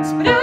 Spread